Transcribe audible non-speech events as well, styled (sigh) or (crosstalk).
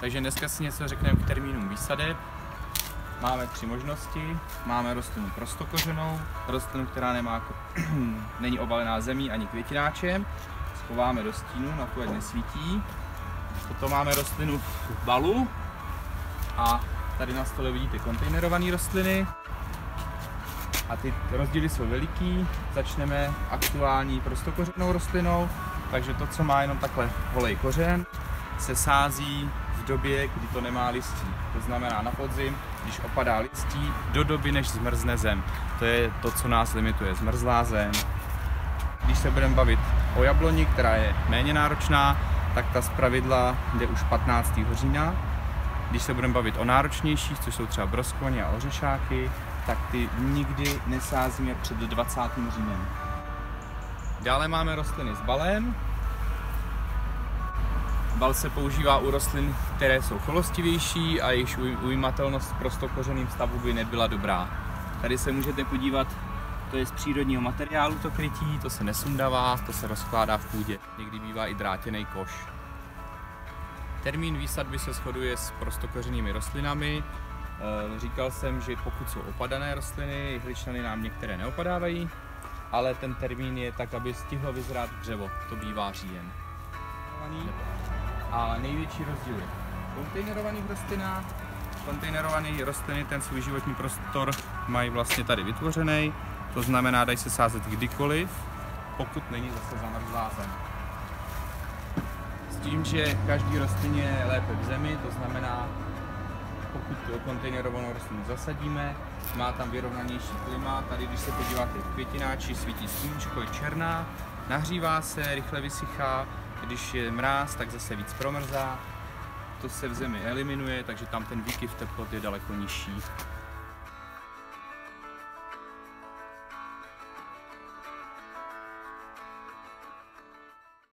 Takže dneska si něco řekneme k termínům výsadeb. Máme tři možnosti. Máme rostlinu prostokořenou, rostlinu, která nemá, (clears throat) není obalená zemí ani květináčem. Schováme do stínu, na tu ať nesvítí. Potom máme rostlinu v balu a tady na stole vidíte kontejnerované rostliny. A ty rozdíly jsou veliký. Začneme aktuální prostokořenou rostlinou, takže to, co má jenom takhle holej kořen, se sází době, kdy to nemá listí. To znamená na podzim, když opadá listí, do doby, než zmrzne zem. To je to, co nás limituje, zmrzlá zem. Když se budeme bavit o jabloni, která je méně náročná, tak ta zpravidla jde už 15. října. Když se budeme bavit o náročnějších, což jsou třeba broskvony a ořešáky, tak ty nikdy nesázíme před 20. říjnem. Dále máme rostliny s balem. Bal se používá u rostlin, které jsou cholostivější a jejichž ujímatelnost v prostokořeným stavu by nebyla dobrá. Tady se můžete podívat, to je z přírodního materiálu to krytí, to se nesundává, to se rozkládá v půdě. Někdy bývá i drátěný koš. Termín výsadby se shoduje s prostokořenými rostlinami. Eh, říkal jsem, že pokud jsou opadané rostliny, jehličnany nám některé neopadávají, ale ten termín je tak, aby stihlo vyzrát dřevo, to bývá říjen. A největší rozdíl je v kontejnerovaných rostlinách. Kontejnerované rostliny ten svůj životní prostor mají vlastně tady vytvořený, to znamená, dají se sázet kdykoliv, pokud není zase zamrzlá zem. S tím, že každý rostlině je lépe v zemi, to znamená, pokud kontejnerovanou rostlinu zasadíme, má tam vyrovnanější klima. Tady, když se podíváte květináči, svítí sluníčko, je černá, nahřívá se, rychle vysychá, když je mráz, tak zase víc promrzá. To se v zemi eliminuje, takže tam ten výkyv teplot je daleko nižší.